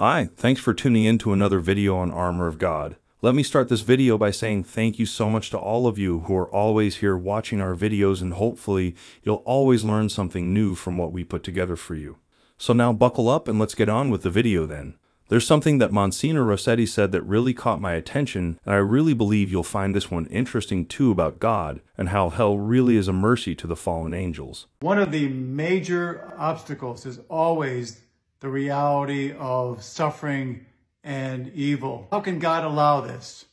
Hi, thanks for tuning in to another video on Armor of God. Let me start this video by saying thank you so much to all of you who are always here watching our videos and hopefully you'll always learn something new from what we put together for you. So now buckle up and let's get on with the video then. There's something that Monsignor Rossetti said that really caught my attention, and I really believe you'll find this one interesting too about God and how hell really is a mercy to the fallen angels. One of the major obstacles is always the reality of suffering and evil. How can God allow this?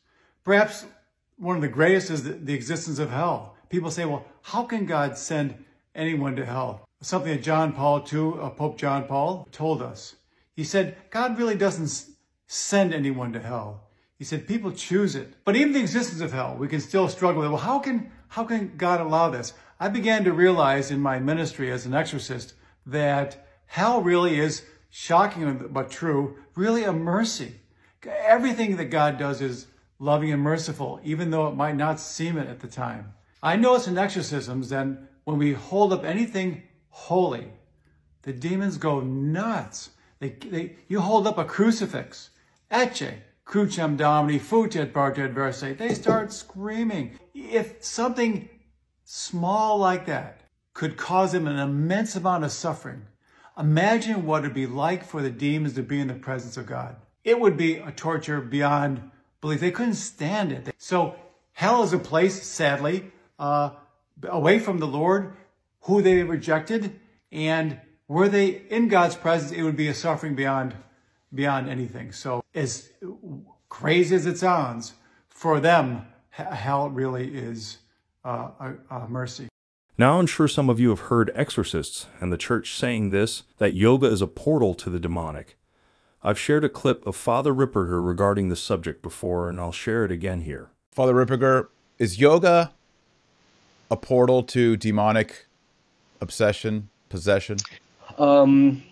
Perhaps one of the greatest is the, existence of hell. People say, well, how can God send anyone to hell? Something that John Paul II, uh, Pope John Paul, told us. He said, God really doesn't send anyone to hell. He said, people choose it. But even the existence of hell, we can still struggle with, well, how can, how can God allow this? I began to realize in my ministry as an exorcist that hell really is shocking but true, really a mercy. Everything that God does is loving and merciful, even though it might not seem it at the time. I notice in exorcisms that when we hold up anything holy, the demons go nuts. They, they, you hold up a crucifix, ecce, crucem domini, fugite parte adversae. They start screaming. If something small like that could cause them an immense amount of suffering, Imagine what it'd be like for the demons to be in the presence of God. It would be a torture beyond belief. They couldn't stand it. So hell is a place, sadly, uh, away from the Lord, who they rejected, and were they in God's presence, it would be a suffering beyond, beyond anything. So as crazy as it sounds, for them, hell really is uh, a, a mercy. Now, I'm sure some of you have heard exorcists and the church saying this that yoga is a portal to the demonic. I've shared a clip of Father Ripperger regarding this subject before, and I'll share it again here. Father Ripperger, is yoga a portal to demonic obsession, possession? Um,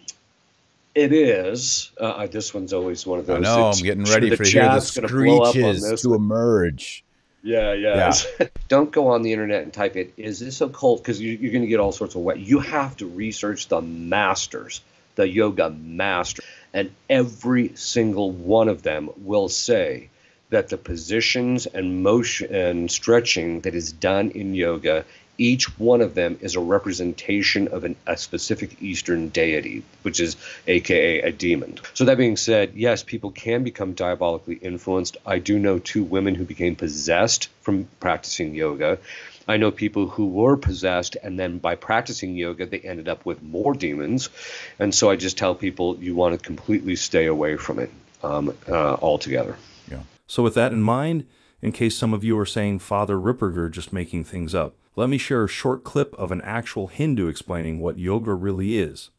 it is. Uh, this one's always one of those. I know. I'm getting ready sure for hear the screeches to emerge. Yeah, yeah. yeah. Don't go on the internet and type it, is this occult? Because you, are going to get all sorts of what. You have to research the masters, the yoga master. And every single one of them will say that the positions and motion and stretching that is done in yoga each one of them is a representation of an, a specific Eastern deity, which is AKA a demon. So, that being said, yes, people can become diabolically influenced. I do know two women who became possessed from practicing yoga. I know people who were possessed, and then by practicing yoga, they ended up with more demons. And so I just tell people you want to completely stay away from it um, uh, altogether. Yeah. So, with that in mind, in case some of you are saying Father Ripperger just making things up, let me share a short clip of an actual Hindu explaining what yoga really is.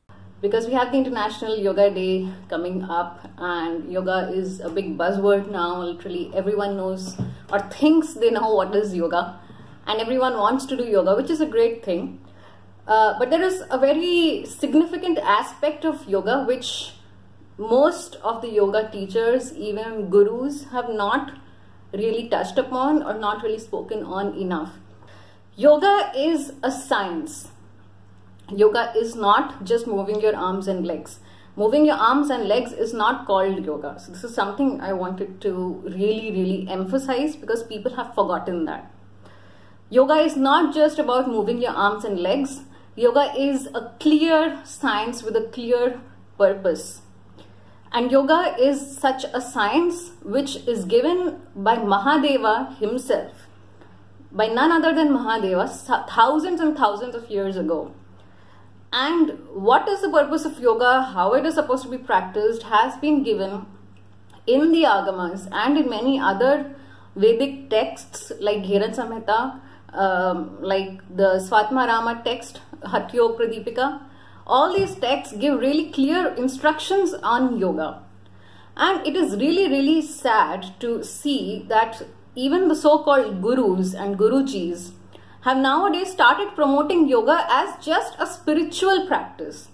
Because we have the International Yoga Day coming up, and yoga is a big buzzword now. Literally, everyone knows or thinks they know what is yoga, and everyone wants to do yoga, which is a great thing. Uh, but there is a very significant aspect of yoga which most of the yoga teachers, even gurus, have not really touched upon or not really spoken on enough. Yoga is a science. Yoga is not just moving your arms and legs. Moving your arms and legs is not called yoga. So this is something I wanted to really, really emphasize because people have forgotten that. Yoga is not just about moving your arms and legs. Yoga is a clear science with a clear purpose. And yoga is such a science which is given by Mahadeva himself by none other than Mahadeva thousands and thousands of years ago. And what is the purpose of yoga, how it is supposed to be practiced, has been given in the Agamas and in many other Vedic texts like Gheran Samhita, um, like the Svatmarama text, Hatyo Pradipika. All these texts give really clear instructions on yoga. And it is really, really sad to see that even the so-called gurus and gurujis have nowadays started promoting yoga as just a spiritual practice.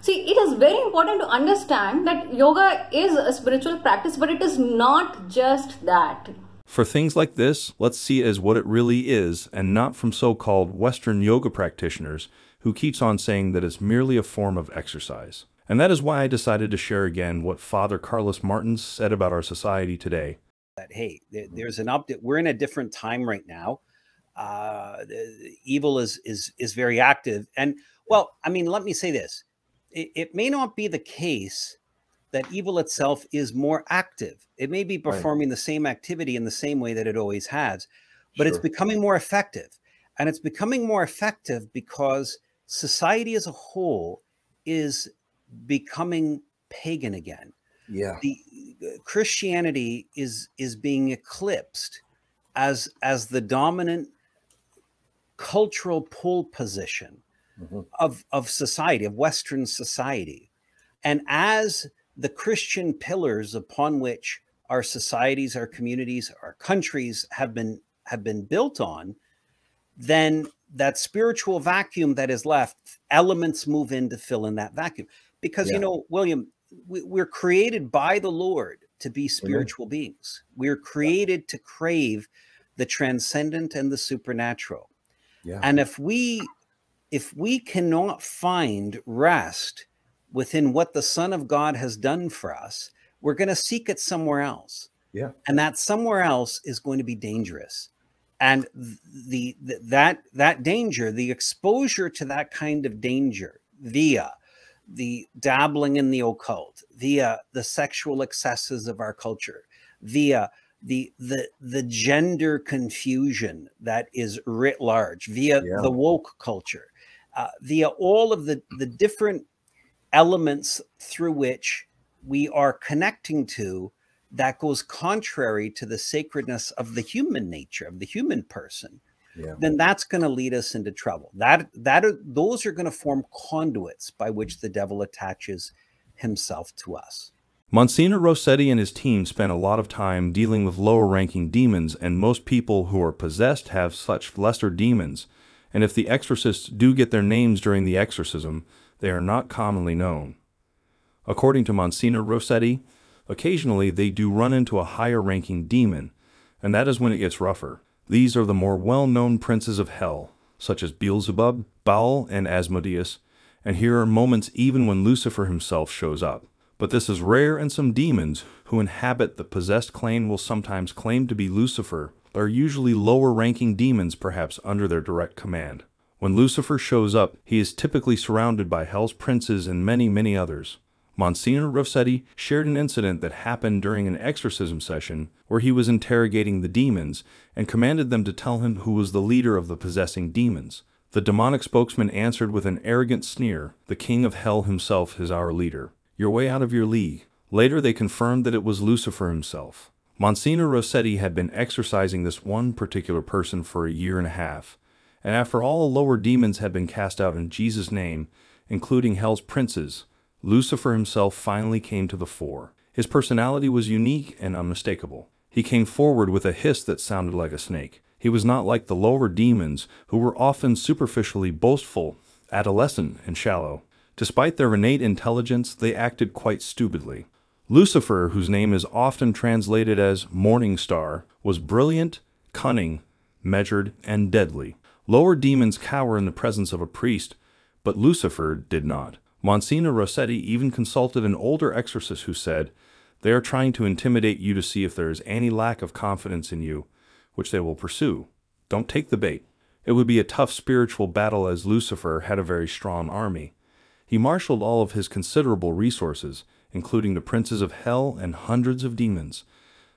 See, it is very important to understand that yoga is a spiritual practice, but it is not just that. For things like this, let's see it as what it really is and not from so-called Western yoga practitioners who keeps on saying that it's merely a form of exercise. And that is why I decided to share again what Father Carlos Martins said about our society today. That, hey, there's an update. We're in a different time right now. Uh, evil is is is very active, and well, I mean, let me say this: it, it may not be the case that evil itself is more active. It may be performing right. the same activity in the same way that it always has, but sure. it's becoming more effective. And it's becoming more effective because society as a whole is becoming pagan again. Yeah. The Christianity is is being eclipsed as as the dominant cultural pull position mm-hmm. of of society of western society. And as the Christian pillars upon which our societies, our communities, our countries have been have been built on, then that spiritual vacuum that is left, elements move in to fill in that vacuum. Because yeah. you know, William, we, are created by the Lord to be spiritual mm-hmm. beings. We're created to crave the transcendent and the supernatural. Yeah. And if we if we cannot find rest within what the Son of God has done for us, we're going to seek it somewhere else. Yeah. And that somewhere else is going to be dangerous. And the, the that that danger, the exposure to that kind of danger via the dabbling in the occult, via the sexual excesses of our culture, via the the the gender confusion that is writ large, via yeah. the woke culture, uh, via all of the the different elements through which we are connecting to that goes contrary to the sacredness of the human nature of the human person yeah. then that's going to lead us into trouble that that are, those are going to form conduits by which the devil attaches himself to us Monsignor Rossetti and his team spent a lot of time dealing with lower ranking demons, and most people who are possessed have such lesser demons. And if the exorcists do get their names during the exorcism, they are not commonly known. According to Monsignor Rossetti, occasionally they do run into a higher ranking demon, and that is when it gets rougher. These are the more well known princes of hell, such as Beelzebub, Baal, and Asmodeus, and here are moments even when Lucifer himself shows up. But this is rare, and some demons who inhabit the possessed clan will sometimes claim to be Lucifer, but are usually lower ranking demons perhaps under their direct command. When Lucifer shows up, he is typically surrounded by hell's princes and many, many others. Monsignor Rossetti shared an incident that happened during an exorcism session where he was interrogating the demons and commanded them to tell him who was the leader of the possessing demons. The demonic spokesman answered with an arrogant sneer, The king of hell himself is our leader. You're way out of your league. Later they confirmed that it was Lucifer himself. Monsignor Rossetti had been exorcising this one particular person for a year and a half and after all the lower demons had been cast out in Jesus' name, including hell's princes, Lucifer himself finally came to the fore. His personality was unique and unmistakable. He came forward with a hiss that sounded like a snake. He was not like the lower demons, who were often superficially boastful, adolescent, and shallow. Despite their innate intelligence, they acted quite stupidly. Lucifer, whose name is often translated as Morning Star, was brilliant, cunning, measured, and deadly. Lower demons cower in the presence of a priest, but Lucifer did not. Monsignor Rossetti even consulted an older exorcist who said, They are trying to intimidate you to see if there is any lack of confidence in you, which they will pursue. Don't take the bait. It would be a tough spiritual battle as Lucifer had a very strong army. He marshaled all of his considerable resources, including the princes of hell and hundreds of demons.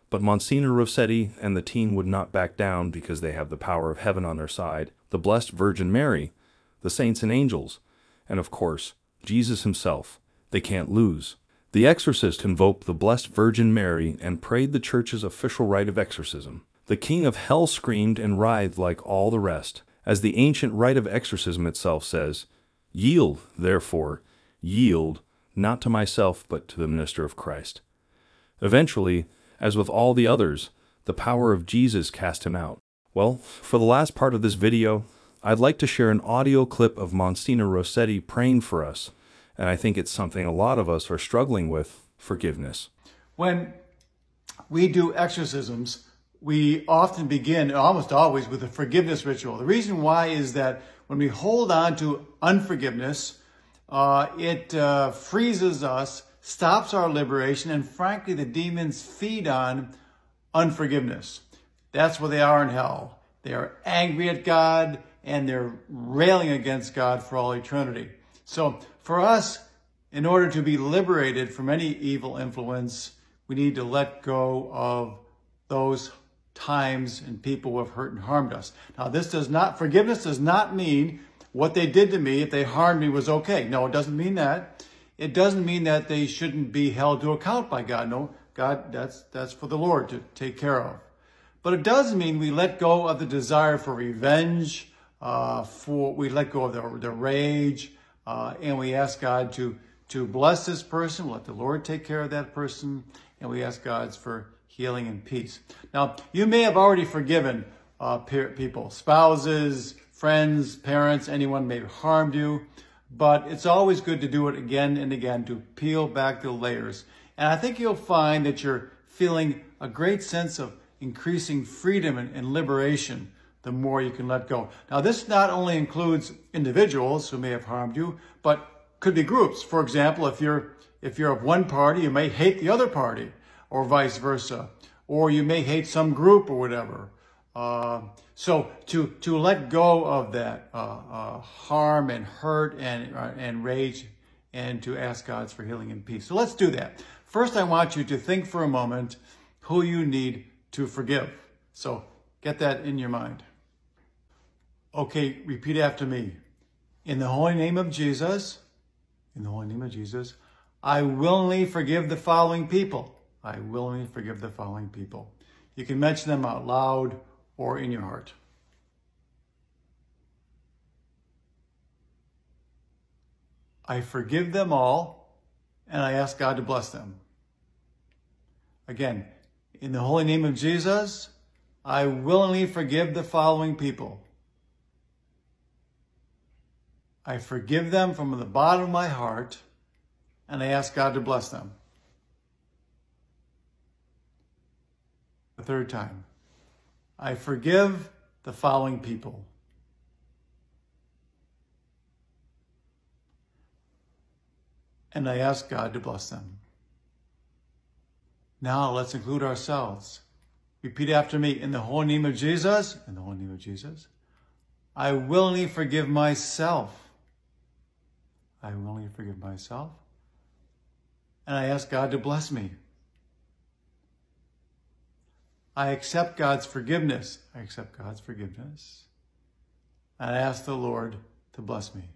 But Monsignor Rossetti and the team would not back down because they have the power of heaven on their side the Blessed Virgin Mary, the saints and angels, and of course, Jesus himself. They can't lose. The exorcist invoked the Blessed Virgin Mary and prayed the church's official rite of exorcism. The king of hell screamed and writhed like all the rest. As the ancient rite of exorcism itself says, Yield, therefore, yield, not to myself, but to the minister of Christ. Eventually, as with all the others, the power of Jesus cast him out. Well, for the last part of this video, I'd like to share an audio clip of Monsignor Rossetti praying for us, and I think it's something a lot of us are struggling with, forgiveness. When we do exorcisms, we often begin, almost always, with a forgiveness ritual. The reason why is that when we hold on to unforgiveness, Uh, it uh, freezes us, stops our liberation, and frankly, the demons feed on unforgiveness. That's where they are in hell. They are angry at God and they're railing against God for all eternity. So for us, in order to be liberated from any evil influence, we need to let go of those times and people who have hurt and harmed us. Now, this does not, forgiveness does not mean what they did to me, if they harmed me, was okay. No, it doesn't mean that. It doesn't mean that they shouldn't be held to account by God. No, God, that's, that's for the Lord to take care of. But it does mean we let go of the desire for revenge, uh, for we let go of the, the rage, uh, and we ask God to, to bless this person, let the Lord take care of that person, and we ask God for healing and peace. Now, you may have already forgiven uh, people, spouses, friends, parents, anyone may have harmed you, but it's always good to do it again and again to peel back the layers. And I think you'll find that you're feeling a great sense of increasing freedom and, and liberation the more you can let go. Now, this not only includes individuals who may have harmed you, but could be groups. For example, if you're if you're of one party, you may hate the other party, or vice versa, or you may hate some group or whatever. Uh, so to to let go of that uh, uh, harm and hurt and uh, and rage, and to ask God for healing and peace. So let's do that. First, I want you to think for a moment who you need to forgive. So get that in your mind. Okay, repeat after me. In the holy name of Jesus, in the holy name of Jesus, I willingly forgive the following people. I willingly forgive the following people. You can mention them out loud or in your heart. I forgive them all and I ask God to bless them. Again, in the holy name of Jesus, I willingly forgive the following people. I forgive them from the bottom of my heart, and I ask God to bless them. The third time, I forgive the following people. And I ask God to bless them. Now let's include ourselves. Repeat after me. In the holy name of Jesus, in the holy name of Jesus, I willingly forgive myself I willingly forgive myself. And I ask God to bless me. I accept God's forgiveness. I accept God's forgiveness. And I ask the Lord to bless me.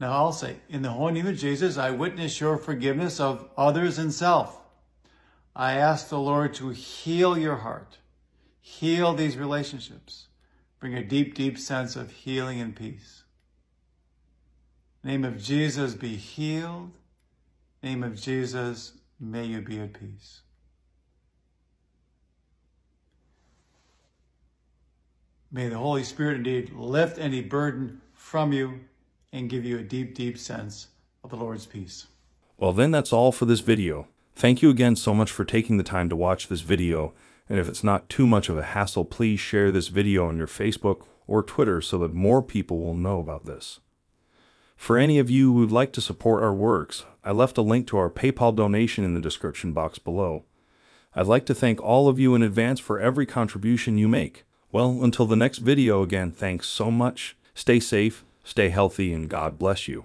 Now I'll say, in the holy name of Jesus, I witness your forgiveness of others and self. I ask the Lord to heal your heart, heal these relationships, bring a deep, deep sense of healing and peace. Name of Jesus, be healed. Name of Jesus, may you be at peace. May the Holy Spirit indeed lift any burden from you and give you a deep, deep sense of the Lord's peace. Well, then that's all for this video. Thank you again so much for taking the time to watch this video and if it's not too much of a hassle, please share this video on your Facebook or Twitter so that more people will know about this. For any of you who'd like to support our works, I left a link to our PayPal donation in the description box below. I'd like to thank all of you in advance for every contribution you make. Well, until the next video again, thanks so much. Stay safe, stay healthy, and God bless you.